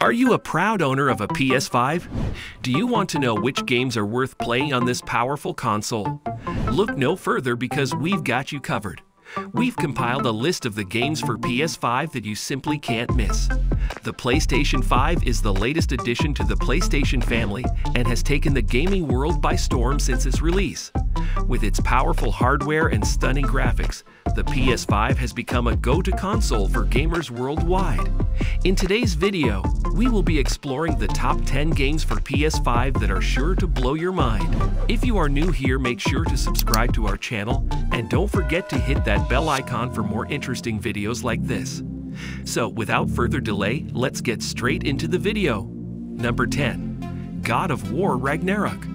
Are you a proud owner of a PS5? Do you want to know which games are worth playing on this powerful console? Look no further because we've got you covered. We've compiled a list of the games for PS5 that you simply can't miss. The PlayStation 5 is the latest addition to the PlayStation family and has taken the gaming world by storm since its release. With its powerful hardware and stunning graphics, the PS5 has become a go-to console for gamers worldwide. In today's video, we will be exploring the top 10 games for PS5 that are sure to blow your mind. If you are new here, make sure to subscribe to our channel and don't forget to hit that bell icon for more interesting videos like this. So without further delay, let's get straight into the video. Number 10. God of War Ragnarok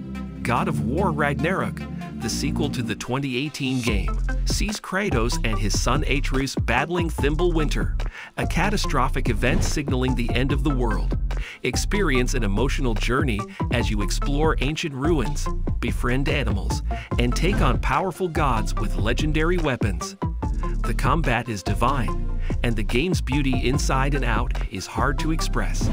God of War Ragnarok the sequel to the 2018 game, sees Kratos and his son Atreus battling Fimbulwinter, a catastrophic event signaling the end of the world. Experience an emotional journey as you explore ancient ruins, befriend animals, and take on powerful gods with legendary weapons. The combat is divine, and the game's beauty inside and out is hard to express.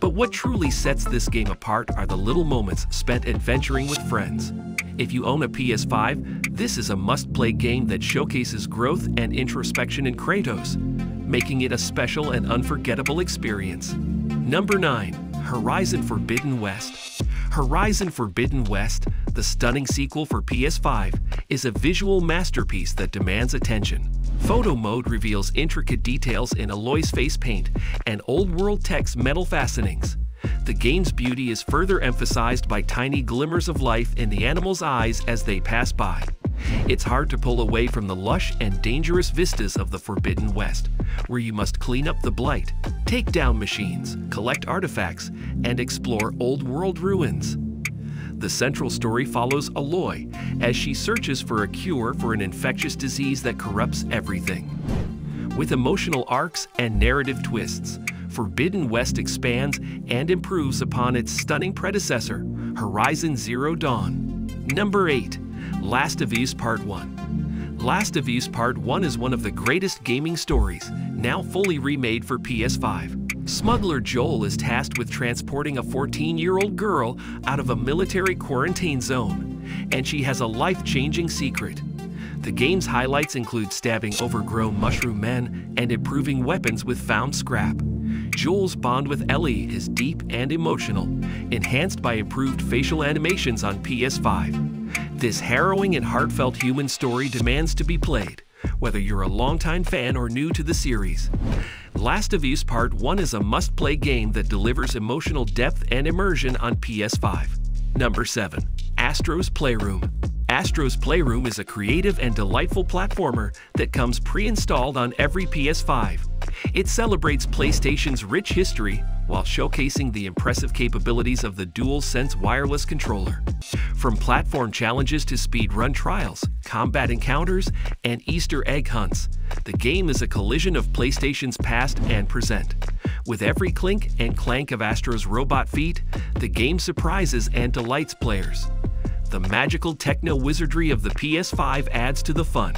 But what truly sets this game apart are the little moments spent adventuring with friends. If you own a PS5, this is a must-play game that showcases growth and introspection in Kratos, making it a special and unforgettable experience. Number 9. Horizon Forbidden West Horizon Forbidden West, the stunning sequel for PS5, is a visual masterpiece that demands attention. Photo mode reveals intricate details in Aloy's face paint and old-world tech's metal fastenings. The game's beauty is further emphasized by tiny glimmers of life in the animals' eyes as they pass by. It's hard to pull away from the lush and dangerous vistas of the Forbidden West, where you must clean up the blight, take down machines, collect artifacts, and explore old world ruins. The central story follows Aloy as she searches for a cure for an infectious disease that corrupts everything. With emotional arcs and narrative twists, Forbidden West expands and improves upon its stunning predecessor, Horizon Zero Dawn. Number 8. Last of Us Part 1 Last of Us Part 1 is one of the greatest gaming stories, now fully remade for PS5. Smuggler Joel is tasked with transporting a 14-year-old girl out of a military quarantine zone, and she has a life-changing secret. The game's highlights include stabbing overgrown mushroom men and improving weapons with found scrap. Joel's bond with Ellie is deep and emotional, enhanced by improved facial animations on PS5. This harrowing and heartfelt human story demands to be played, whether you're a longtime fan or new to the series. Last of Us Part 1 is a must-play game that delivers emotional depth and immersion on PS5. Number 7. Astro's Playroom Astro's Playroom is a creative and delightful platformer that comes pre-installed on every PS5. It celebrates PlayStation's rich history while showcasing the impressive capabilities of the DualSense wireless controller. From platform challenges to speedrun trials, combat encounters, and Easter egg hunts, the game is a collision of PlayStation's past and present. With every clink and clank of Astro's robot feet, the game surprises and delights players. The magical techno wizardry of the PS5 adds to the fun,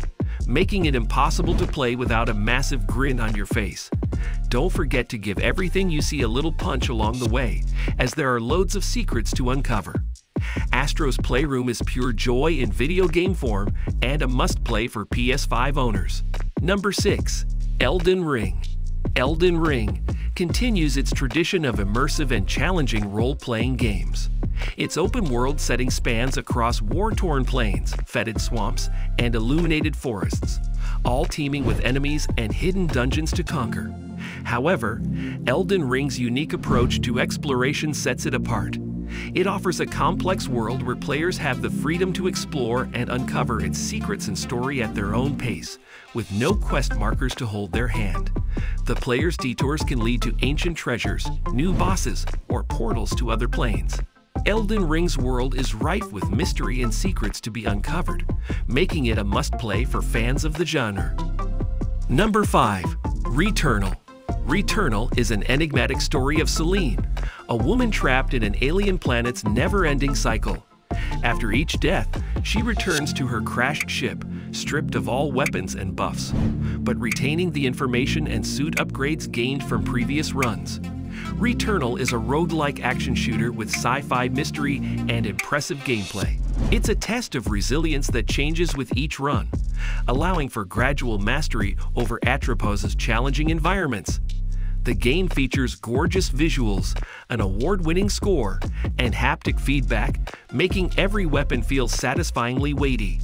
making it impossible to play without a massive grin on your face. Don't forget to give everything you see a little punch along the way, as there are loads of secrets to uncover. Astro's Playroom is pure joy in video game form and a must-play for PS5 owners. Number 6. Elden Ring Elden Ring continues its tradition of immersive and challenging role-playing games. Its open world setting spans across war-torn plains, fetid swamps, and illuminated forests, all teeming with enemies and hidden dungeons to conquer. However, Elden Ring's unique approach to exploration sets it apart. It offers a complex world where players have the freedom to explore and uncover its secrets and story at their own pace, with no quest markers to hold their hand. The player's detours can lead to ancient treasures, new bosses, or portals to other planes. Elden Ring's world is rife with mystery and secrets to be uncovered, making it a must-play for fans of the genre. Number 5. Returnal Returnal is an enigmatic story of Selene, a woman trapped in an alien planet's never-ending cycle. After each death, she returns to her crashed ship, stripped of all weapons and buffs, but retaining the information and suit upgrades gained from previous runs. Returnal is a roguelike action shooter with sci-fi mystery and impressive gameplay. It's a test of resilience that changes with each run, allowing for gradual mastery over Atropos' challenging environments. The game features gorgeous visuals, an award-winning score, and haptic feedback, making every weapon feel satisfyingly weighty.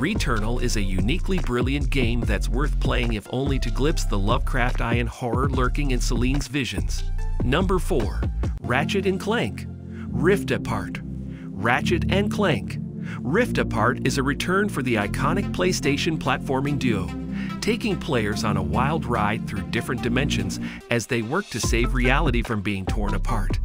Returnal is a uniquely brilliant game that's worth playing if only to glimpse the Lovecraftian horror lurking in Selene's visions. Number 4. Ratchet and Clank Rift Apart Ratchet and Clank Rift Apart is a return for the iconic PlayStation platforming duo, taking players on a wild ride through different dimensions as they work to save reality from being torn apart.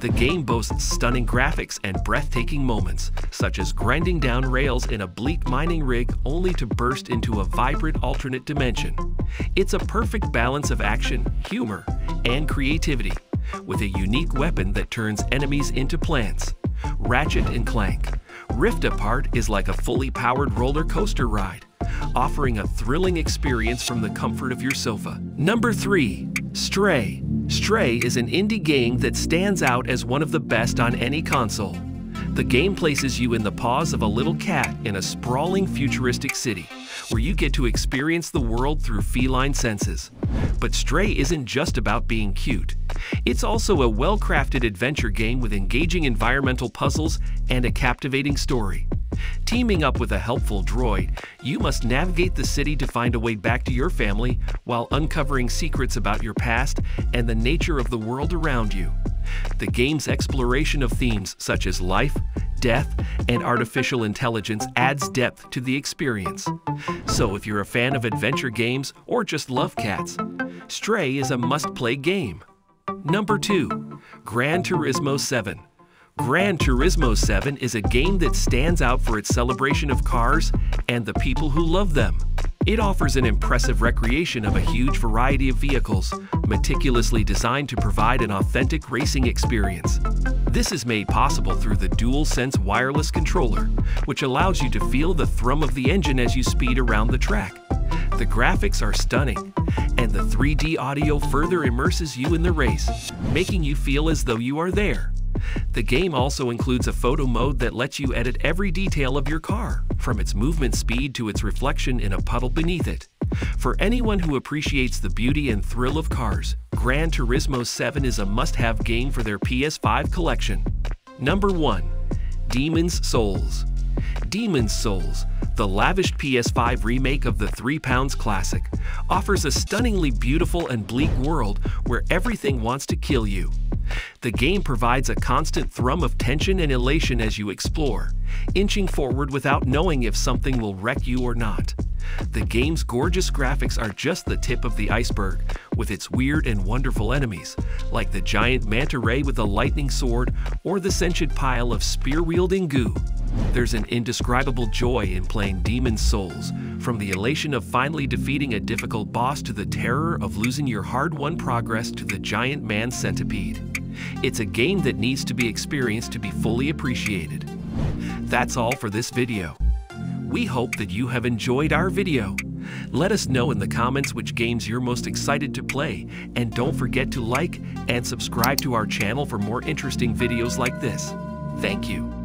The game boasts stunning graphics and breathtaking moments, such as grinding down rails in a bleak mining rig only to burst into a vibrant alternate dimension. It's a perfect balance of action, humor, and creativity, with a unique weapon that turns enemies into plants. Ratchet and Clank. Rift Apart is like a fully powered roller coaster ride, offering a thrilling experience from the comfort of your sofa. Number 3. Stray. Stray is an indie game that stands out as one of the best on any console. The game places you in the paws of a little cat in a sprawling futuristic city, where you get to experience the world through feline senses. But Stray isn't just about being cute. It's also a well-crafted adventure game with engaging environmental puzzles and a captivating story. Teaming up with a helpful droid, you must navigate the city to find a way back to your family while uncovering secrets about your past and the nature of the world around you. The game's exploration of themes such as life, death, and artificial intelligence adds depth to the experience. So if you're a fan of adventure games or just love cats, Stray is a must-play game. Number 2. Gran Turismo 7 Gran Turismo 7 is a game that stands out for its celebration of cars and the people who love them. It offers an impressive recreation of a huge variety of vehicles, meticulously designed to provide an authentic racing experience. This is made possible through the DualSense wireless controller, which allows you to feel the thrum of the engine as you speed around the track. The graphics are stunning, and the 3D audio further immerses you in the race, making you feel as though you are there. The game also includes a photo mode that lets you edit every detail of your car, from its movement speed to its reflection in a puddle beneath it. For anyone who appreciates the beauty and thrill of cars, Gran Turismo 7 is a must-have game for their PS5 collection. Number 1. Demon's Souls Demon's Souls, the lavish PS5 remake of the 3 Pounds classic, offers a stunningly beautiful and bleak world where everything wants to kill you. The game provides a constant thrum of tension and elation as you explore, inching forward without knowing if something will wreck you or not. The game's gorgeous graphics are just the tip of the iceberg, with its weird and wonderful enemies, like the giant manta ray with a lightning sword or the sentient pile of spear-wielding goo. There's an indescribable joy in playing Demon's Souls, from the elation of finally defeating a difficult boss to the terror of losing your hard-won progress to the giant man centipede. It's a game that needs to be experienced to be fully appreciated. That's all for this video. We hope that you have enjoyed our video. Let us know in the comments which games you're most excited to play, and don't forget to like and subscribe to our channel for more interesting videos like this. Thank you.